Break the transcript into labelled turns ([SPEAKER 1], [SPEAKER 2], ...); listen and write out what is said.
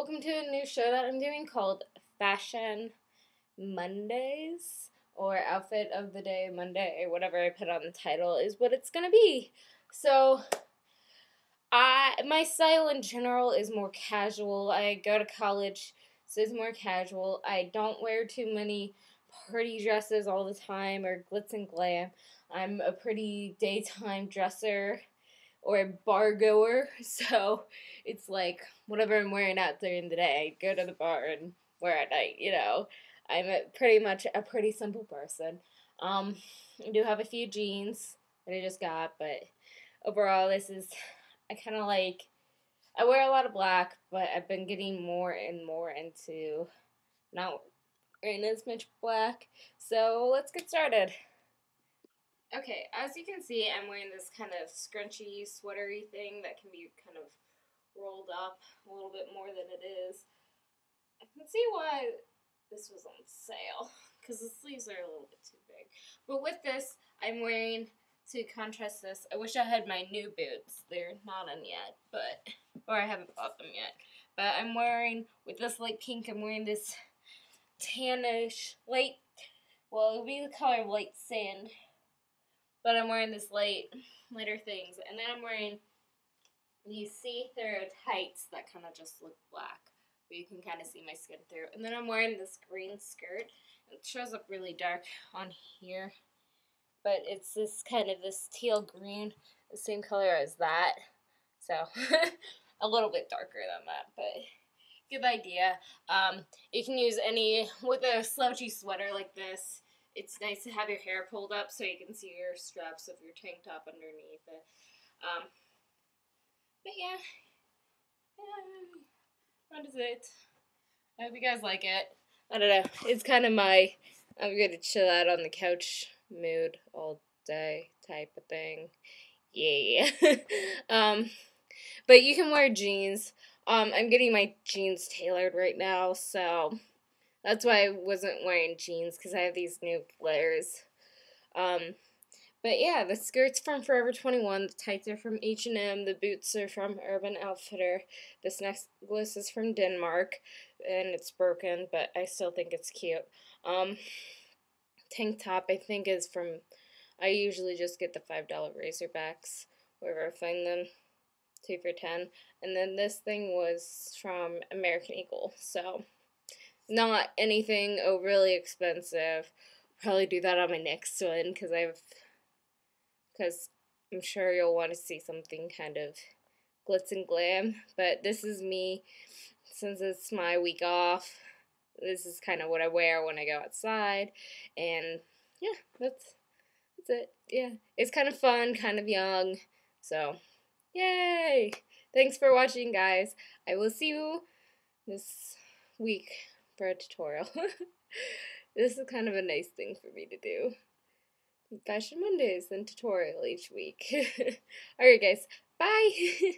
[SPEAKER 1] welcome to a new show that I'm doing called Fashion Mondays or Outfit of the Day Monday, or whatever I put on the title is what it's gonna be. So, I my style in general is more casual. I go to college, so it's more casual. I don't wear too many party dresses all the time or glitz and glam. I'm a pretty daytime dresser or a bar goer, so it's like whatever I'm wearing out during the day, I go to the bar and wear at night, you know. I'm a, pretty much a pretty simple person. Um, I do have a few jeans that I just got, but overall, this is, I kind of like, I wear a lot of black, but I've been getting more and more into not wearing as much black. So let's get started. Okay, as you can see, I'm wearing this kind of scrunchy, sweatery thing that can be kind of rolled up a little bit more than it is. I can see why this was on sale, because the sleeves are a little bit too big. But with this, I'm wearing, to contrast this, I wish I had my new boots. They're not in yet, but, or I haven't bought them yet. But I'm wearing, with this light pink, I'm wearing this tannish, light, well, it would be the color of light sand but I'm wearing this light, lighter things. And then I'm wearing these see-through tights that kind of just look black. But you can kind of see my skin through. And then I'm wearing this green skirt. It shows up really dark on here. But it's this kind of this teal green, the same color as that. So, a little bit darker than that, but good idea. Um, you can use any, with a slouchy sweater like this, it's nice to have your hair pulled up so you can see your straps of your tank top underneath it. Um, but yeah, what is it? I hope you guys like it. I don't know. It's kind of my I'm gonna chill out on the couch mood all day type of thing. Yeah. um, but you can wear jeans. Um, I'm getting my jeans tailored right now, so that's why I wasn't wearing jeans because I have these new flares. Um, but yeah, the skirt's from Forever 21, the tights are from H&M, the boots are from Urban Outfitter. This necklace is from Denmark, and it's broken, but I still think it's cute. Um, tank top, I think, is from, I usually just get the $5 racerbacks, wherever I find them, 2 for 10. And then this thing was from American Eagle, so not anything overly expensive. Probably do that on my next one because I've because I'm sure you'll want to see something kind of glitz and glam. But this is me since it's my week off. This is kind of what I wear when I go outside, and yeah, that's that's it. Yeah, it's kind of fun, kind of young. So, yay! Thanks for watching, guys. I will see you this week for a tutorial. this is kind of a nice thing for me to do. Fashion Mondays, and tutorial each week. Alright guys, bye!